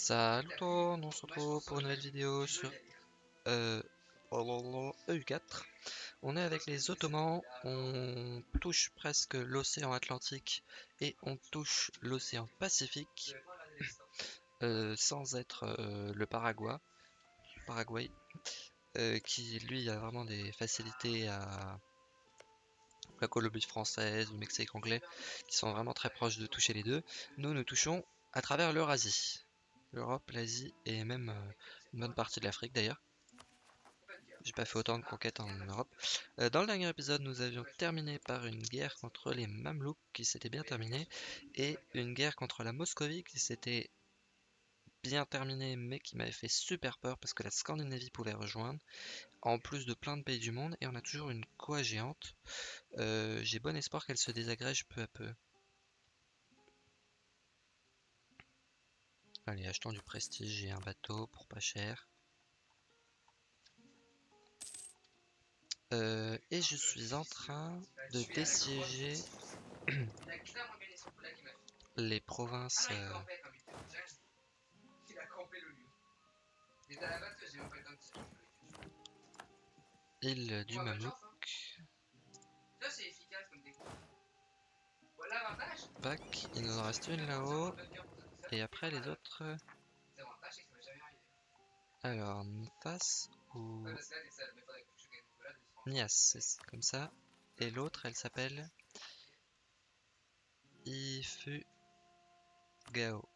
Salut tout le monde, on se retrouve pour une nouvelle vidéo sur euh, EU4. On est avec les Ottomans, on touche presque l'océan Atlantique et on touche l'océan Pacifique euh, sans être euh, le Paraguay, Paraguay euh, qui lui a vraiment des facilités à la Colombie française, le Mexique anglais, qui sont vraiment très proches de toucher les deux. Nous, nous touchons à travers l'Eurasie l'Europe, l'Asie et même euh, une bonne partie de l'Afrique d'ailleurs. J'ai pas fait autant de conquêtes en Europe. Euh, dans le dernier épisode, nous avions terminé par une guerre contre les Mamelouks qui s'était bien terminée et une guerre contre la Moscovie qui s'était bien terminée mais qui m'avait fait super peur parce que la Scandinavie pouvait rejoindre en plus de plein de pays du monde et on a toujours une quoi géante. Euh, j'ai bon espoir qu'elle se désagrège peu à peu. Allez, achetons du prestige et un bateau pour pas cher. Euh, et je suis en train de dessiéger les provinces euh, île du Mamouk. Bac, il nous en reste une là-haut. Et après les autres... Alors, Nifas ou... Nias, c'est comme ça. Et l'autre, elle s'appelle... Ifu Gao.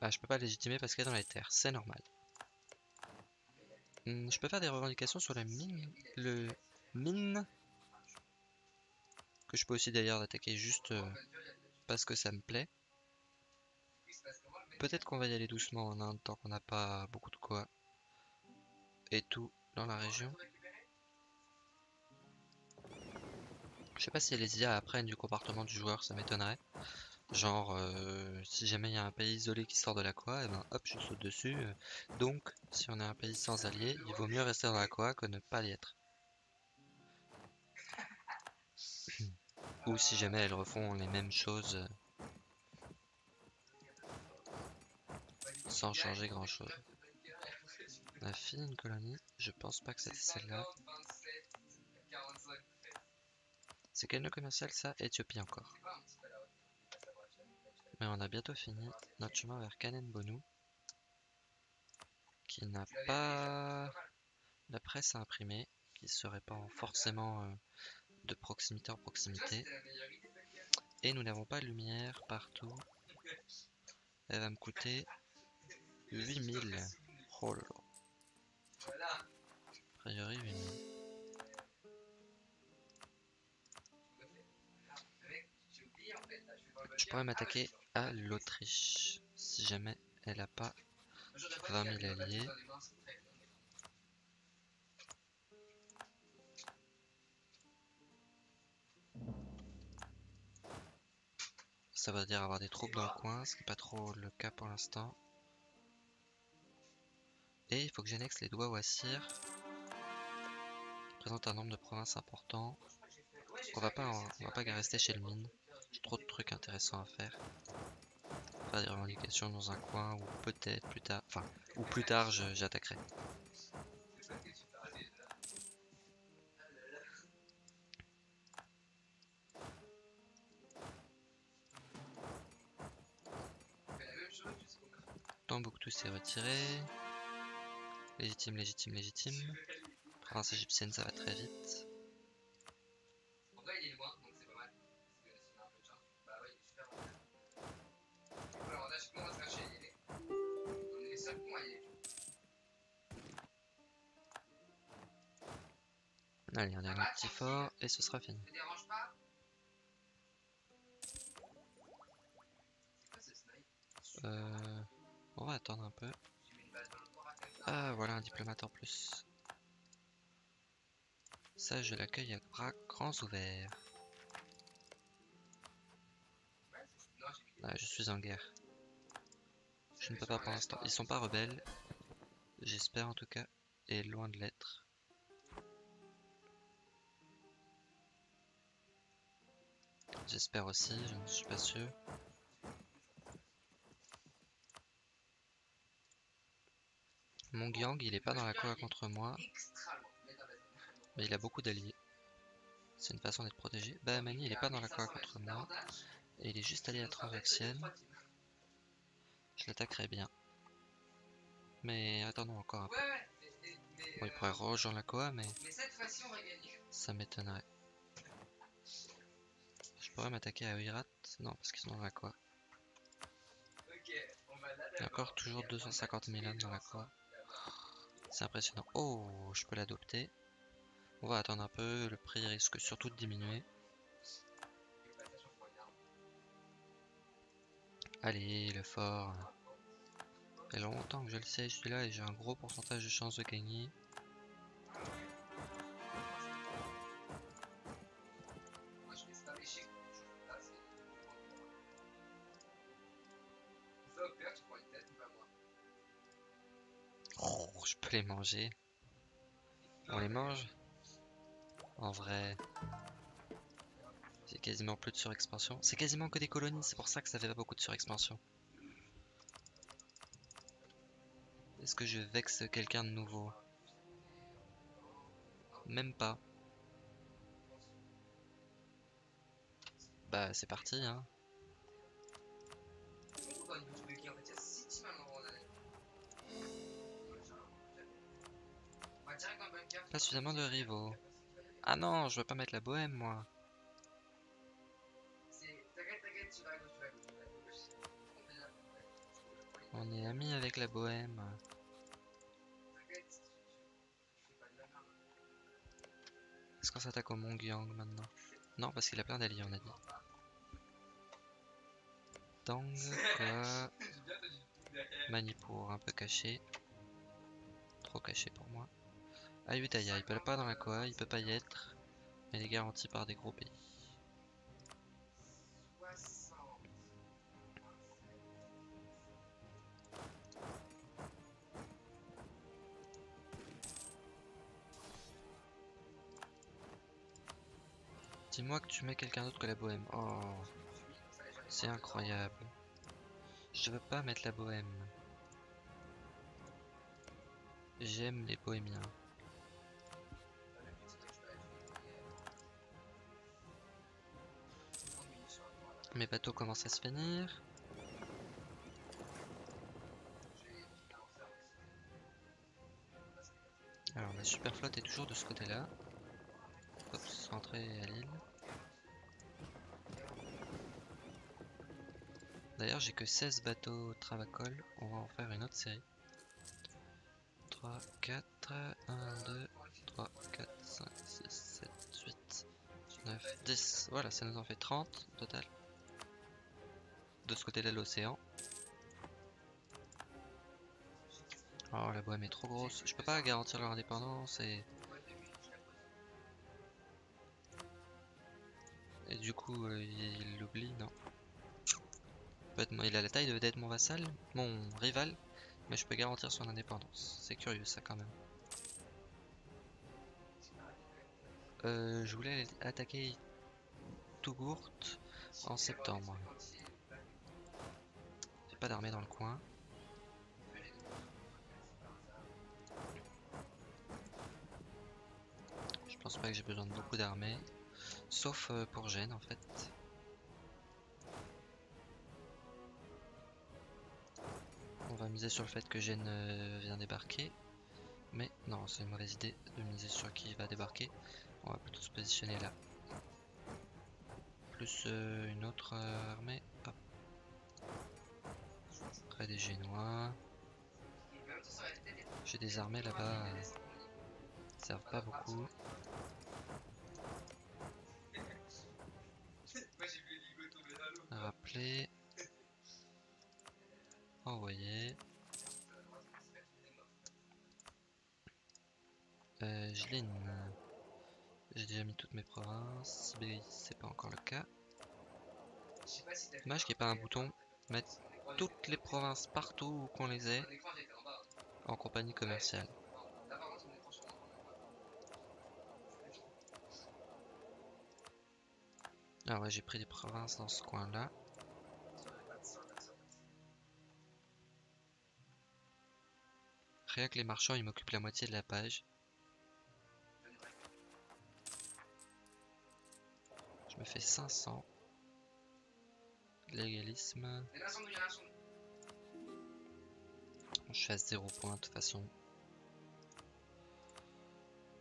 Ah, je peux pas légitimer parce qu'elle est dans les terres, c'est normal. Hmm, je peux faire des revendications sur la mine... Le... Mine... Que je peux aussi d'ailleurs attaquer juste euh, parce que ça me plaît. Peut-être qu'on va y aller doucement en Inde tant qu'on n'a pas beaucoup de quoi. Et tout dans la région. Je sais pas si les IA apprennent du comportement du joueur, ça m'étonnerait. Genre, euh, si jamais il y a un pays isolé qui sort de la quoi, et eh ben hop, je saute dessus. Donc, si on est un pays sans alliés, il vaut mieux rester dans la quoi que ne pas y être. Ou si jamais elles refont les mêmes choses sans changer grand chose. On a fini une colonie, je pense pas que c'était celle-là. C'est quel nœud commercial ça? Éthiopie encore. Mais on a bientôt fini notre chemin vers Kanen Bonu. Qui n'a pas la presse à imprimer, qui serait pas forcément euh, de proximité en proximité. Et nous n'avons pas de lumière partout. Elle va me coûter 8000. Oh là là. A priori 8000. Je pourrais m'attaquer à l'Autriche si jamais elle a pas 20 000 alliés. Ça veut dire avoir des troupes dans le coin, ce qui n'est pas trop le cas pour l'instant. Et il faut que j'annexe les doigts Wassir. Présente un nombre de provinces important. On va pas, on va pas rester chez le mine. J'ai trop de trucs intéressants à faire. Faire des revendications dans un coin ou peut-être plus tard, enfin, ou plus tard j'attaquerai. Tombouctou s'est retiré. Légitime, légitime, légitime. Province égyptienne, ça va très vite. Allez, un dernier petit fort et ce sera fini. Euh, on va attendre un peu. Ah, voilà un diplomate en plus. Ça, je l'accueille à bras grands ouverts. Ah, je suis en guerre. Je ne peux pas pour l'instant. Ils sont pas rebelles. J'espère en tout cas. Et loin de l'être. J'espère aussi, je ne suis pas sûr. Mon gang, il est pas dans la Koa contre moi, mais il a beaucoup d'alliés. C'est une façon d'être protégé. Bahamani, il est pas dans la Koa contre moi, et il est juste allé à Transaxienne. Je l'attaquerai bien. Mais attendons encore un peu. Bon, il pourrait rejoindre la Koa, mais ça m'étonnerait. Je pourrais m'attaquer à Uirat Non, parce qu'ils sont dans la Koa. Il y a encore toujours 250 000 âmes dans la Koa. C'est impressionnant. Oh, je peux l'adopter. On va attendre un peu, le prix risque surtout de diminuer. Allez, le fort. Ça fait longtemps que je le sais, celui-là, et j'ai un gros pourcentage de chance de gagner. Les manger. On les mange En vrai. C'est quasiment plus de surexpansion. C'est quasiment que des colonies, c'est pour ça que ça fait pas beaucoup de surexpansion. Est-ce que je vexe quelqu'un de nouveau? Même pas. Bah c'est parti hein. Pas suffisamment de rivaux. Ah non, je veux pas mettre la bohème moi. On est amis avec la bohème. Est-ce qu'on s'attaque au Mongyang maintenant? Non, parce qu'il a plein d'alliés, on a dit. Tang, Manipur, un peu caché. Trop caché pour moi. Ayutthaya, il peut pas dans la Koa, il peut pas y être. Mais il est garanti par des gros pays. Dis-moi que tu mets quelqu'un d'autre que la bohème. Oh, c'est incroyable. Je veux pas mettre la bohème. J'aime les bohémiens. Mes bateaux commencent à se finir. Alors la super flotte est toujours de ce côté-là. Rentrer à l'île. D'ailleurs j'ai que 16 bateaux Travacol, on va en faire une autre série. 3, 4, 1, 2, 3, 4, 5, 6, 7, 8, 9, 10. Voilà, ça nous en fait 30 au total. De ce côté-là, l'océan. Oh, la bohème est trop grosse. Je peux pas garantir leur indépendance et... Et du coup, euh, il l'oublie, non. Il a la taille d'être mon vassal, mon rival, mais je peux garantir son indépendance. C'est curieux ça quand même. Euh, je voulais attaquer Tougourt en septembre. Pas d'armée dans le coin. Je pense pas que j'ai besoin de beaucoup d'armées. Sauf euh, pour Gênes en fait. On va miser sur le fait que Gênes euh, vient débarquer. Mais non, c'est une mauvaise idée de miser sur qui va débarquer. On va plutôt se positionner là. Plus euh, une autre armée. Des Génois. J'ai des armées là-bas. servent pas beaucoup. Rappeler. Envoyer. Euh, J'ai déjà mis toutes mes provinces. Sibérie, c'est pas encore le cas. Dommage qu'il n'y ait pas un bouton. Mettre toutes les provinces partout où qu'on les ait en compagnie commerciale. Ah ouais, j'ai pris des provinces dans ce coin-là. Rien que les marchands, ils m'occupent la moitié de la page. Je me fais 500. Légalisme. Je suis à 0 points de toute façon.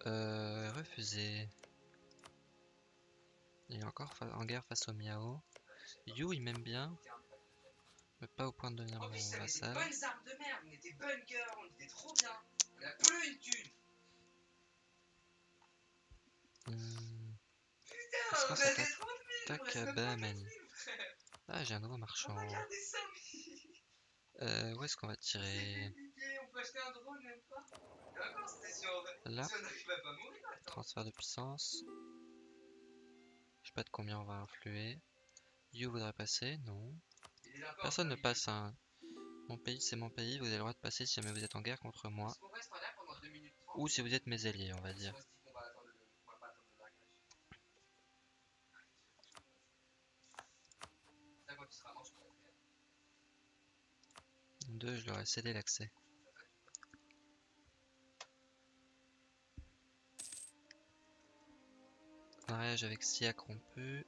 Euh, refusé. Il est encore en guerre face au Miao. Yu il m'aime bien. Mais pas au point de devenir mon mais ça, mais des vassal. bonnes armes de merde, on était bunkers, on était trop bien. On a plus une thune. Hmm, Putain, on avait s'attaque 30 000, on reste même pas Takabamani. 4 000, frère. Ah, j'ai un nouveau marchand. va garder 5 000. Euh, où est-ce qu'on va tirer compliqué, on peut acheter un drone même pas. Et encore, c'était si on, Là, transfert de puissance. Je sais pas de combien on va influer. Yu voudrait passer Non. Personne ne passe. Hein. Mon pays, c'est mon pays. Vous avez le droit de passer si jamais vous êtes en guerre contre moi. Est-ce qu'on reste en l'air pendant 2 minutes 30 Ou si vous êtes mes alliés, on va dire. on se dit qu'on va attendre le- on va pas attendre le braquage. Ça, quand tu seras mort, je pourrais faire. Deux, je leur ai cédé l'accès. Mariage avec Siak rompu.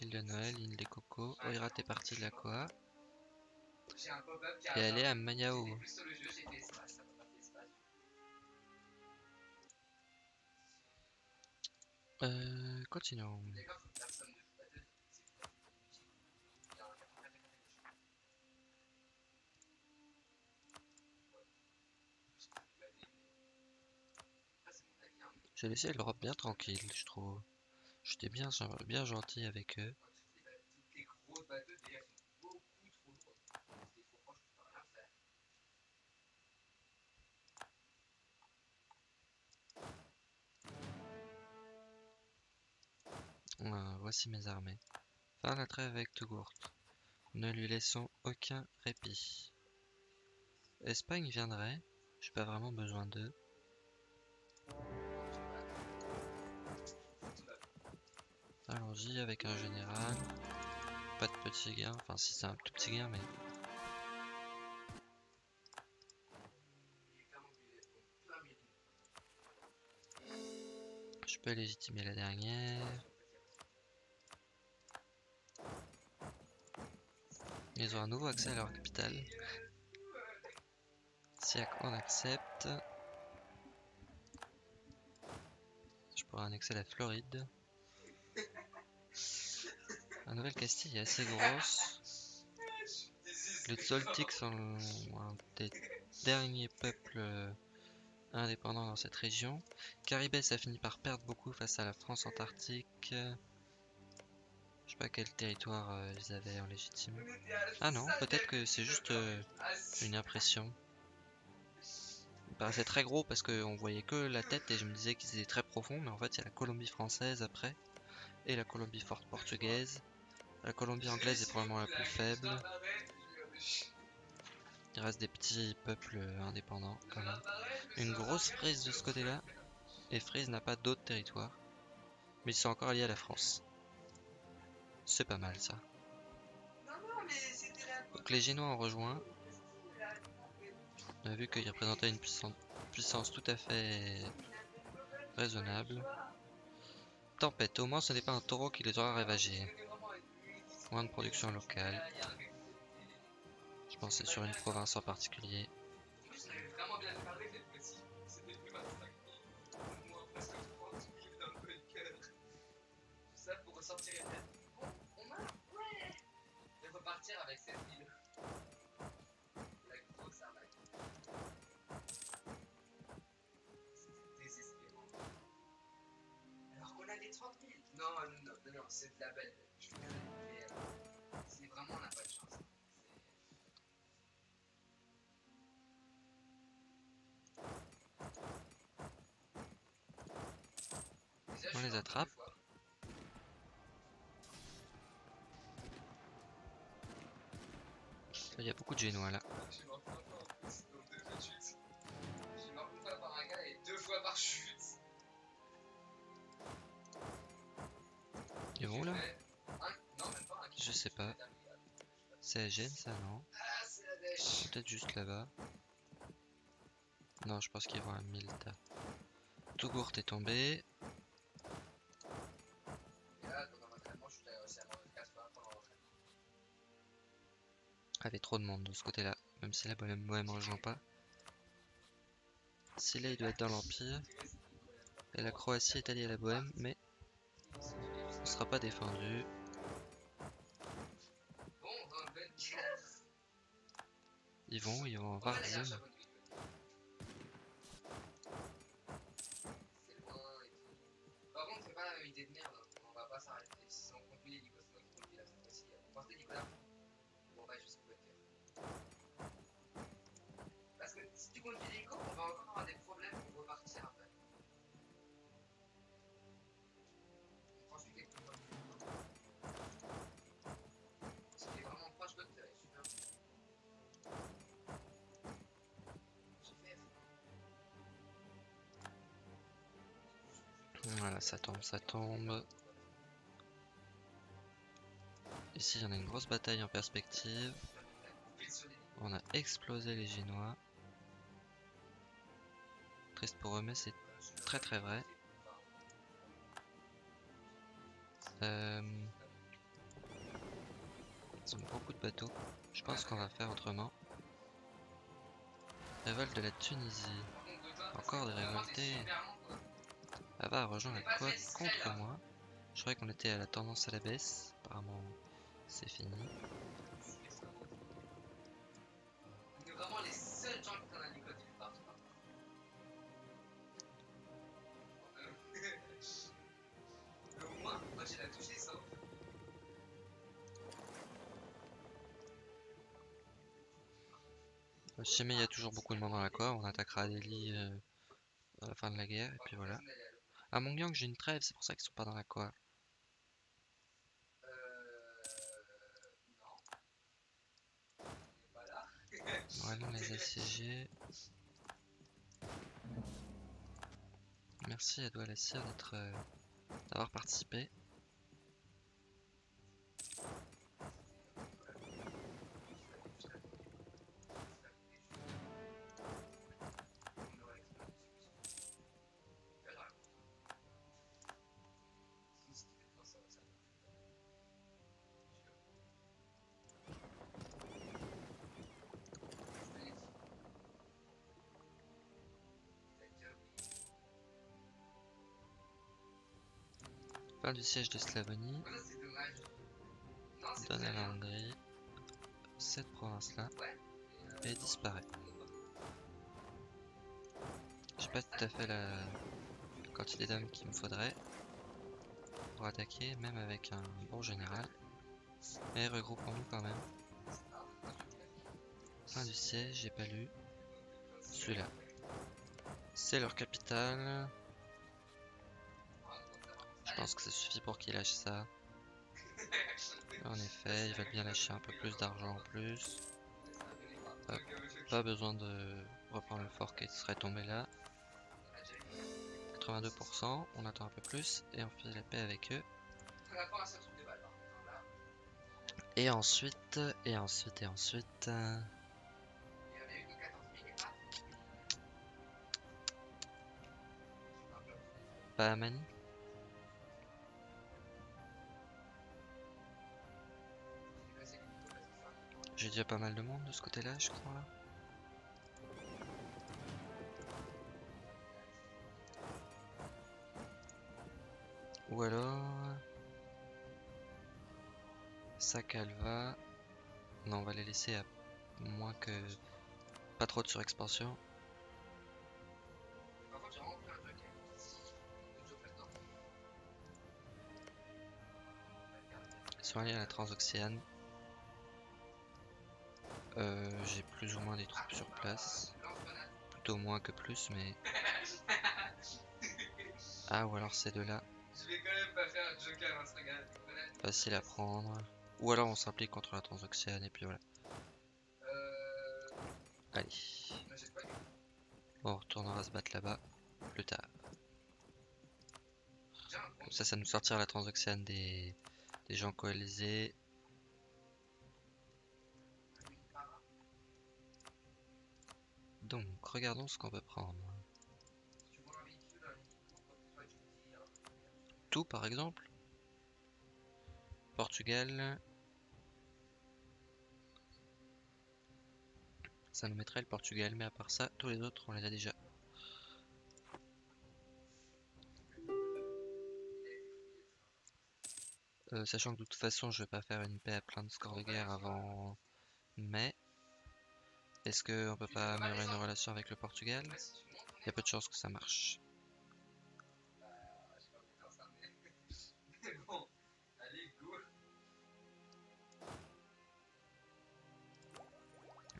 Île de Noël, île des cocos. Oira est partie de la Koa. Et elle est apparaît. à Mayao. Hein, mais J'ai laissé l'Europe bien tranquille, je trouve. J'étais bien, bien gentil avec eux. Voici mes armées. Faire la trêve avec Tougurt. Ne lui laissons aucun répit. Espagne viendrait. J'ai pas vraiment besoin d'eux. Allons-y avec un général. Pas de petit gain. Enfin, si c'est un tout petit gain, mais je peux légitimer la dernière. Ils ont un nouveau accès à leur capitale. Siak, on accepte. Je pourrais annexer la Floride. La Nouvelle-Castille est assez grosse. Les Zoltiques sont un des derniers peuples euh, indépendants dans cette région. Caribès a fini par perdre beaucoup face à la France antarctique. Sais pas quel territoire euh, ils avaient en légitime. Ah non, peut-être que c'est juste euh, une impression. Il paraissait très gros parce qu'on voyait que la tête et je me disais qu'ils étaient très profonds, mais en fait il y a la Colombie française après, et la Colombie forte portugaise. La Colombie anglaise est probablement la plus faible. Il reste des petits peuples euh, indépendants quand même. Une grosse frise de ce côté-là, et Frise n'a pas d'autres territoires, mais ils sont encore liés à la France. C'est pas mal ça. Donc les Génois ont rejoint. On a vu qu'ils représentaient une puissance, puissance tout à fait raisonnable. Tempête, au moins ce n'est pas un taureau qui les aura ravagés. Moins de production locale. Je pensais sur une province en particulier. Alors qu'on avait 30 000. Non, non, non, non, non, c'est de la belle. Je bien mais euh, c'est vraiment, on n'a pas de chance. Déjà, On les attrape. Il y a beaucoup de Génois là. Une fois par un gars et deux fois par chute. Un Je sais pas. C'est la gêne ça, non? Ah. Peut-être juste là-bas. Non, je pense qu'ils vont à Milta. Tougourt est tombé. Avait trop de monde de ce côté-là, même si la Bohème Bohème rejoint pas. Si là il doit être dans l'Empire, et la Croatie est alliée à la Bohème, mais sera pas défendu. Ils vont, ils vont en On va aller Varzim. chercher un peu de vite. C'est Ça tombe, ça tombe. Ici, il a une grosse bataille en perspective. On a explosé les Génois. Triste pour eux, mais c'est très très vrai. Euh, Ils ont beaucoup de bateaux. Je pense qu'on va faire autrement. Révolte de la Tunisie. Encore des révoltés. Ava a rejoint la quoi contre moi. Je croyais qu'on était à la tendance à la baisse. Apparemment, c'est fini. On est vraiment les seuls gens qui ont un hélico nulle part. Mais au moins, moi j'ai la touche des sauts. Si jamais il y a toujours beaucoup de monde dans la quoi, on attaquera Delhi euh, à la fin de la guerre. Et puis voilà. À Mongyang, j'ai une trêve, c'est pour ça qu'ils sont pas dans la quoi. Euh. Non. Il est pas là. On allons les assiéger. Merci à Douala d'être euh, d'avoir participé. Fin du siège de Slavonie. Donne à la. Cette province-là. Et disparaît. J'ai pas tout à fait la quantité d'hommes qu'il me faudrait pour attaquer, même avec un bon général. Mais regroupons-nous quand même. Fin du siège, j'ai pas lu. Celui-là. C'est leur capitale. Je pense que ça suffit pour qu'ils lâchent ça. En effet, ils veulent bien lâcher un peu plus d'argent en plus. Pas besoin de reprendre le fort qui serait tombé là. 82%, on attend un peu plus et on fait la paix avec eux. Et ensuite, et ensuite, et ensuite... euh, Il y en a eu que 14 000. Pas à J'ai déjà pas mal de monde de ce côté-là, je crois. Ou alors... Sakalva... Non, on va les laisser à moins que... Pas trop de surexpansion. Ils sont à la Transoxiane. Euh, J'ai plus ou moins des troupes sur place. Plutôt moins que plus, mais... Ah, ou alors ces deux-là. Facile à prendre. Ou alors on s'implique contre la Transoxiane et puis voilà. Allez. On retournera se battre là-bas plus tard. Comme ça, ça nous sortira la Transoxiane des, des gens coalisés. Donc, regardons ce qu'on peut prendre. Tout, par exemple. Portugal. Ça nous mettrait le Portugal, mais à part ça, tous les autres, on les a déjà. Euh, sachant que de toute façon, je vais pas faire une paix à plein de scores de guerre avant mai. Est-ce qu'on peut pas améliorer nos relations avec le Portugal? Il y a peu de chances que ça marche.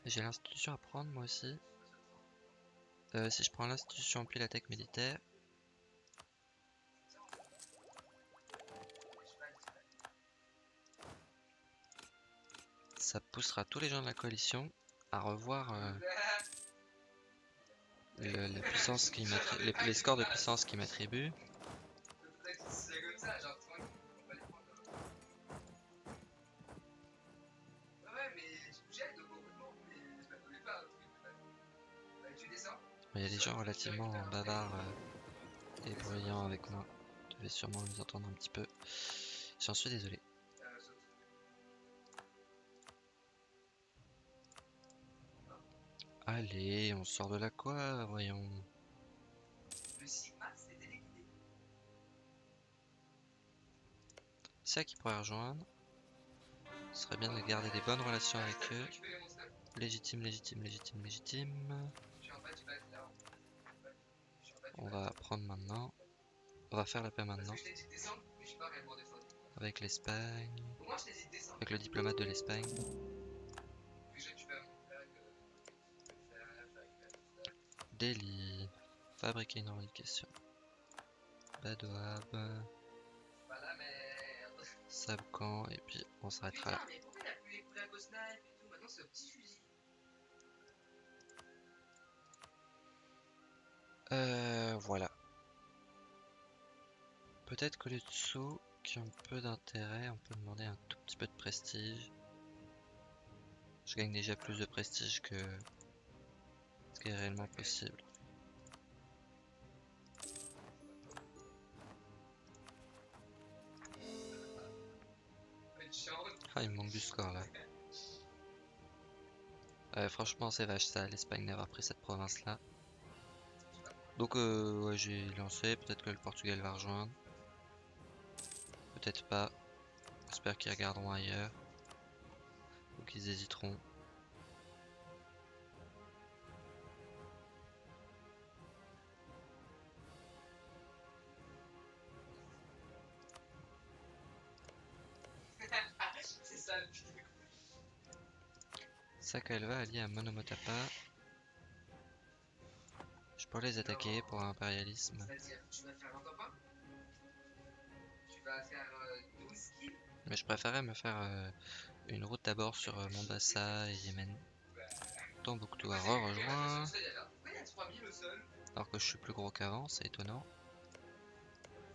J'ai l'institution à prendre moi aussi. Euh, si je prends l'institution puis la tech militaire, ça poussera tous les gens de la coalition à revoir euh, la puissance qui les, scores de puissance qui je je descends Il y a des gens relativement bavards euh, et bruyants avec moi. Tu devais sûrement les entendre un petit peu. J'en suis désolé. Allez, on sort de là quoi, voyons. Ça qui pourrait rejoindre. Ce serait bien de garder des bonnes relations avec eux. Légitime, légitime, légitime, légitime. On va prendre maintenant. On va faire la paix maintenant avec l'Espagne, avec le diplomate de l'Espagne. Delhi, fabriquer une revendication. Merde. Sabkan, et puis on s'arrêtera. Euh, voilà. Peut-être que les dessous qui ont peu d'intérêt, on peut demander un tout petit peu de prestige. Je gagne déjà plus de prestige que qui est réellement possible. Ah, il me manque du score là. Euh, franchement, c'est vache ça, l'Espagne d'avoir pris cette province là. Donc, euh, ouais, j'ai lancé. Peut-être que le Portugal va rejoindre. Peut-être pas. J'espère qu'ils regarderont ailleurs. Ou qu'ils hésiteront. Sakalva allié à Monomotapa. Je pourrais les attaquer pour impérialisme. C'est-à-dire, tu vas faire un top 1 Tu vas faire 12 kills Mais je préférais me faire euh, une route d'abord sur euh, Mombasa et Yémen. Tombouctou 3000 au sol Alors que je suis plus gros qu'avant, c'est étonnant.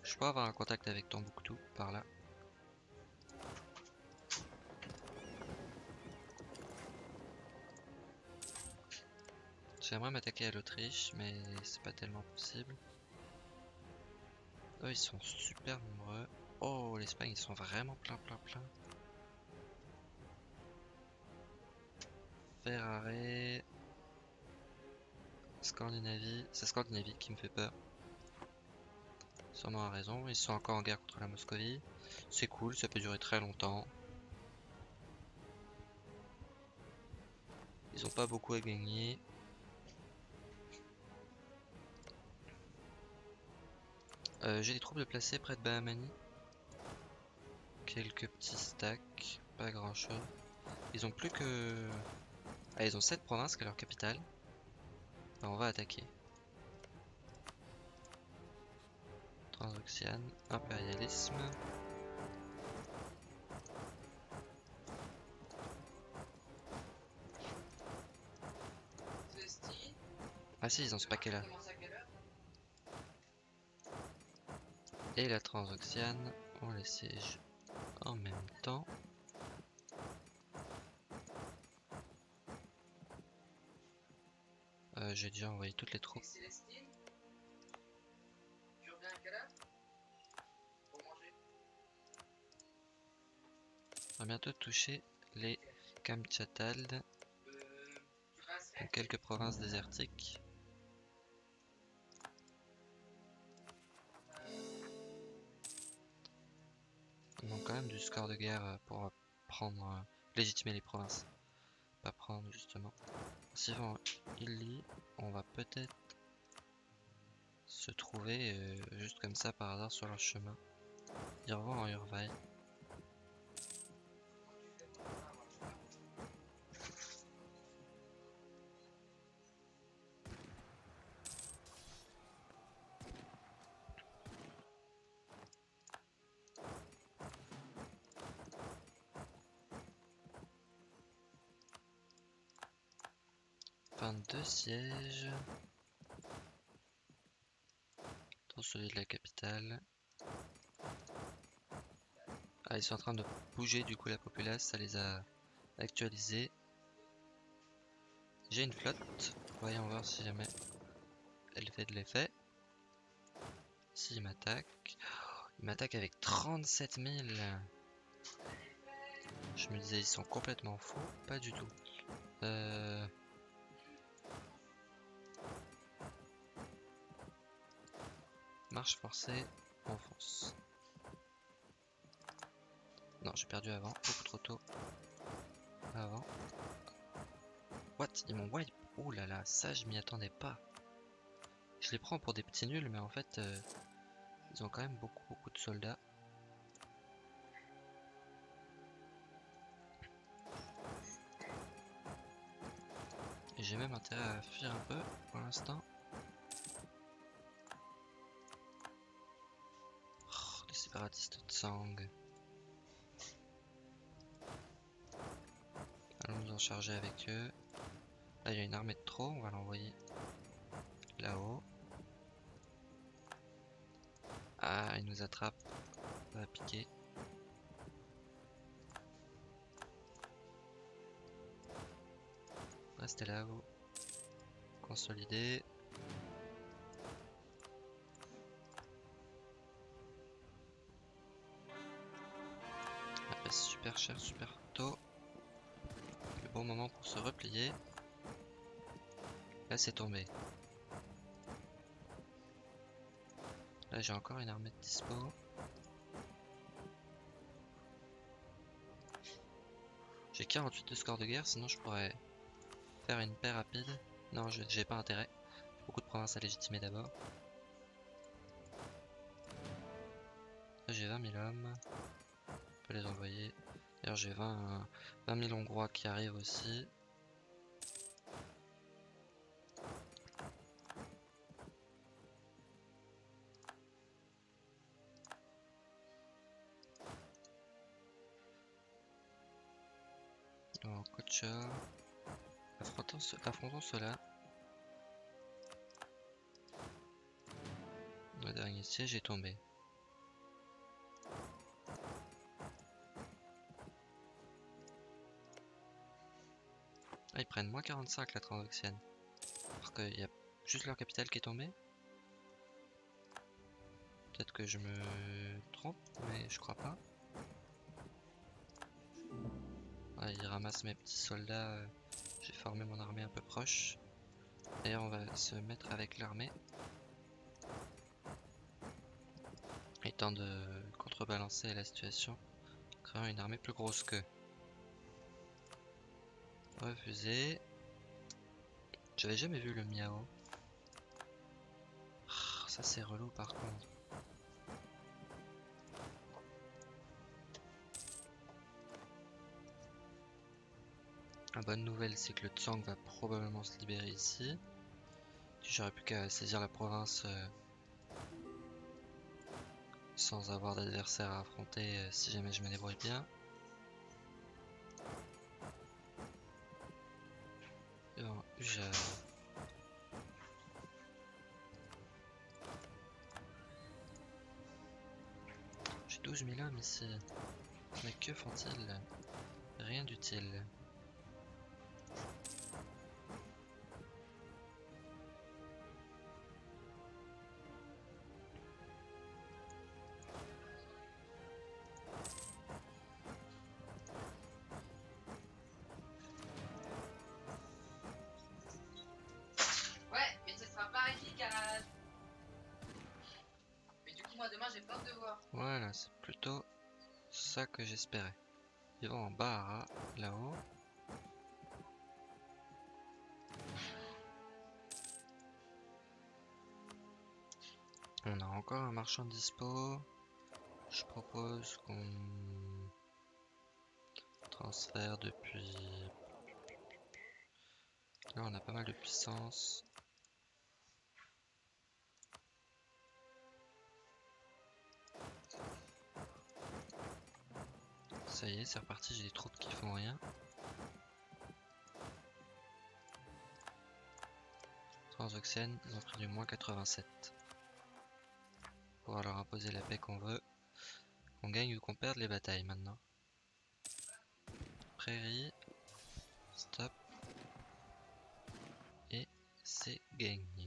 Je peux avoir un contact avec Tombouctou par là. J'aimerais m'attaquer à l'Autriche, mais c'est pas tellement possible. Eux, ils sont super nombreux. Oh, l'Espagne, ils sont vraiment plein, plein, plein. Ferrari. Scandinavie. C'est Scandinavie qui me fait peur. Sûrement a raison. Ils sont encore en guerre contre la Moscovie. C'est cool, ça peut durer très longtemps. Ils ont pas beaucoup à gagner. Euh, J'ai des troupes de placer près de Bahamani. Quelques petits stacks, pas grand chose. Ils ont plus que. Ah, ils ont 7 provinces qu'à leur capitale. Ben, on va attaquer. Transoxiane, impérialisme. Ah si, ils ont ce paquet là. Et la Transoxiane, on les siège en même temps. Euh, J'ai déjà envoyé toutes les troupes. On va bientôt toucher les Kamchatal. Tu restes donc quelques provinces désertiques. On manque quand même du score de guerre euh, pour euh, prendre, euh, légitimer les provinces. Pas prendre justement. Suivant Illy, on va peut-être se trouver juste comme ça par hasard sur leur chemin. Revoir en Urvaille. Fin de siège. Dans celui de la capitale. Ah, ils sont en train de bouger du coup la populace, ça les a actualisés. J'ai une flotte. Voyons voir si jamais elle fait de l'effet. Si il m'attaque. Oh, il m'attaque avec 37 000. Je me disais ils sont complètement fous. Pas du tout. Euh... Marche forcée, on fonce. Non, j'ai perdu avant, beaucoup trop tôt. Avant. What? Ils m'ont wipe? Oh là là, ça je m'y attendais pas. Je les prends pour des petits nuls, mais en fait, euh, ils ont quand même beaucoup beaucoup de soldats. J'ai même intérêt à fuir un peu pour l'instant. Les séparatistes de Tsang. Allons nous en charger avec eux. Là, il y a une armée de trop, on va l'envoyer là-haut. Ah, il nous attrape. On va piquer. Restez là, vous. Consolider. Passe super tôt. Le bon moment pour se replier. Là, c'est tombé. Là, j'ai encore une armée de dispo. J'ai 48 de score de guerre, sinon je pourrais faire une paix rapide. Non, j'ai pas intérêt. Beaucoup de provinces à légitimer d'abord. Là, j'ai 20 000 hommes. On peut les envoyer. D'ailleurs, j'ai 20, 20 000 Hongrois qui arrivent aussi. Alors, Kocha. Affrontons, ce- affrontons cela. Le dernier siège est tombé. Prennent moins 45 la transoxiane. Alors qu'il y a juste leur capitale qui est tombée. Peut-être que je me trompe, mais je crois pas. Ah, ils ramassent mes petits soldats. euh, J'ai formé mon armée un peu proche. D'ailleurs, on va se mettre avec l'armée. Étant de contrebalancer la situation, créant une armée plus grosse qu'eux. Refusé. J'avais jamais vu le miao. Ah, Ça c'est relou par contre. La bonne nouvelle c'est que le Tsang va probablement se libérer ici. J'aurais plus qu'à saisir la province euh, sans avoir d'adversaire à affronter euh, si jamais je me débrouille bien. Ujar. J'ai 12 000 hommes ici. Mais que font-ils Rien d'utile? J'ai peur de voir. Voilà, c'est plutôt ça que j'espérais. Ils vont en bas, là-haut. On a encore un marchand dispo. Je propose qu'on transfère depuis... Là on a pas mal de puissance. Ça y est, c'est reparti, j'ai des troupes qui font rien. Transoxiane, ils ont pris du moins 87. Pour leur imposer la paix qu'on veut. On gagne ou qu'on perde les batailles maintenant. Prairie. Stop. Et c'est gagné.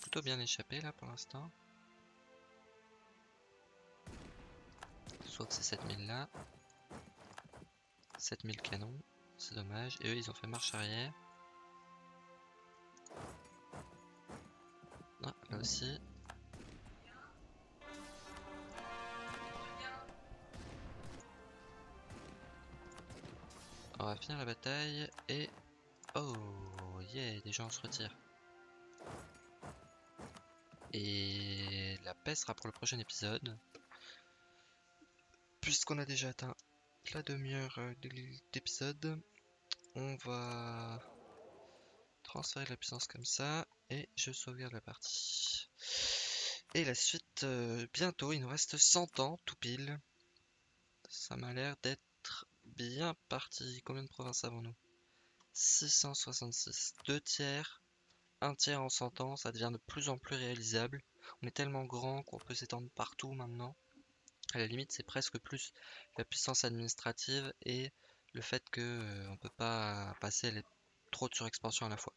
Plutôt bien échappé là pour l'instant. Soit c'est 7000 là. 7000 canons, c'est dommage. Et eux ils ont fait marche arrière. Ah, là aussi. On va finir la bataille et... Oh, yeah, des gens se retirent. Et la paix sera pour le prochain épisode. Puisqu'on a déjà atteint la demi-heure euh, d'épisode, on va transférer la puissance comme ça et je sauvegarde la partie. Et la suite, euh, bientôt, il nous reste 100 ans, tout pile. Ça m'a l'air d'être bien parti. Combien de provinces avons-nous? 666. Deux tiers un tiers en 100 ans, ça devient de plus en plus réalisable. On est tellement grand qu'on peut s'étendre partout maintenant. À la limite, c'est presque plus la puissance administrative et le fait qu'on euh, ne peut pas passer trop de surexpansion à la fois.